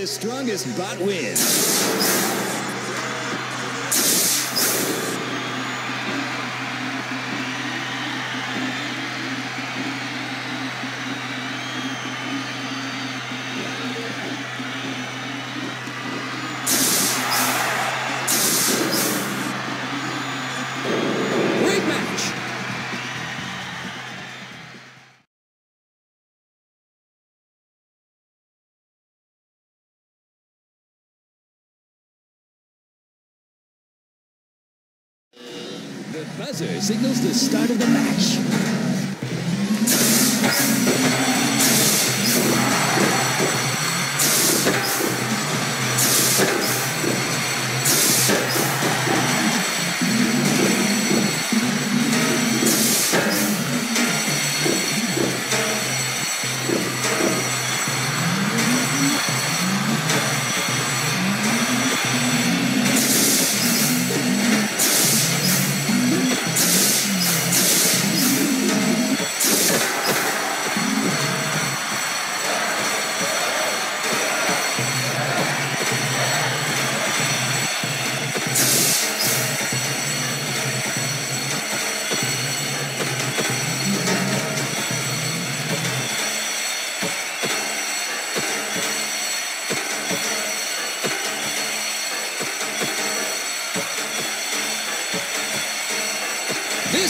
the strongest bot wins. Great match. The buzzer signals the start of the match.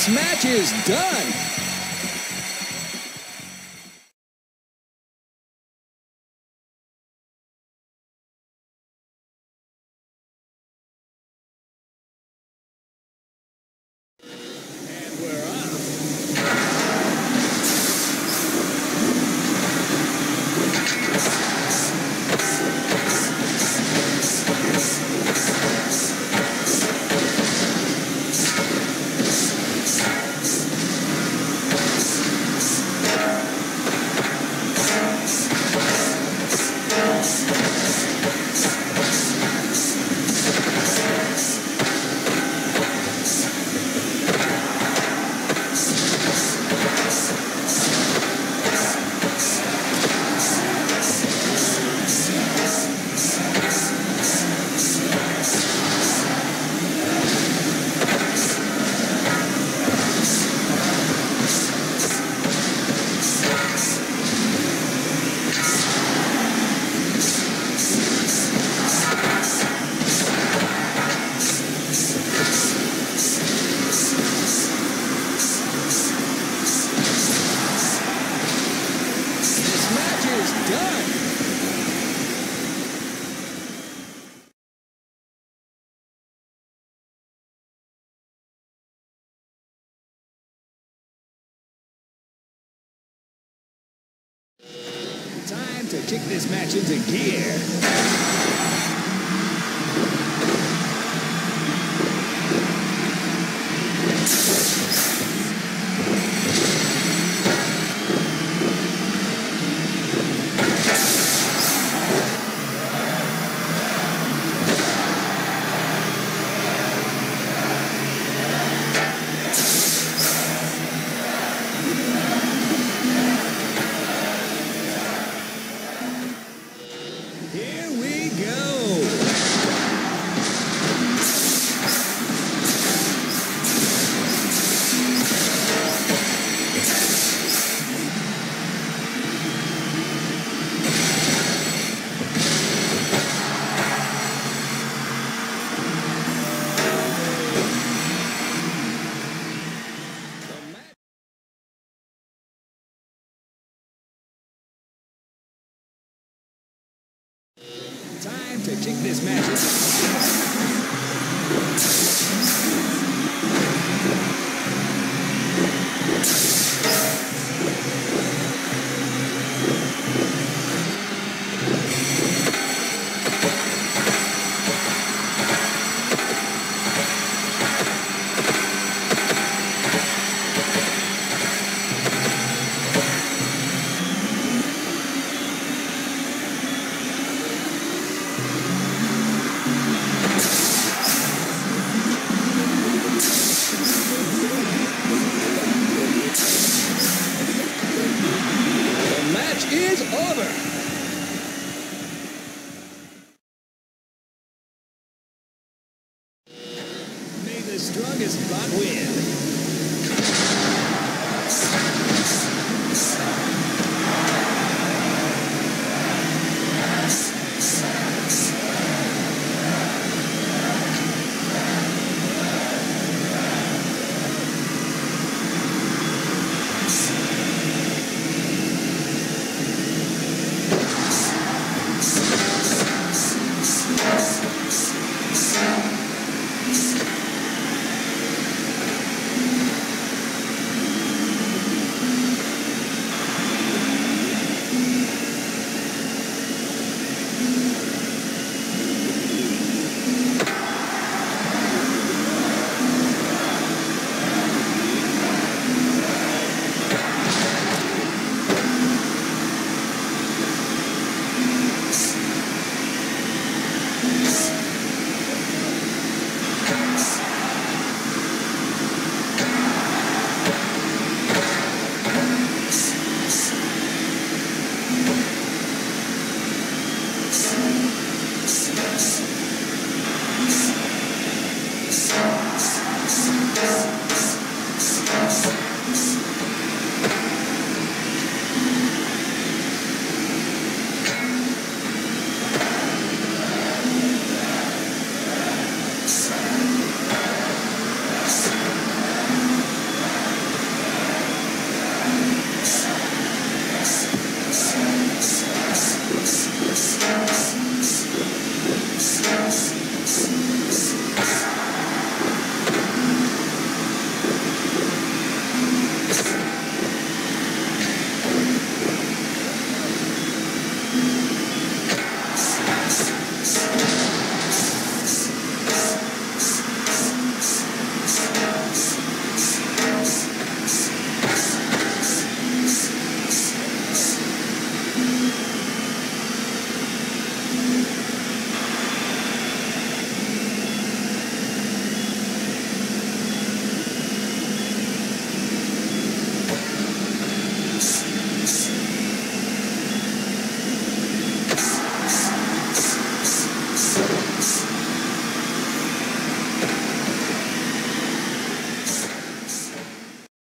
This match is done. And we're off. This match is done. Time to kick this match into gear. Here we go. The match- Time to kick this match Which is Auburn.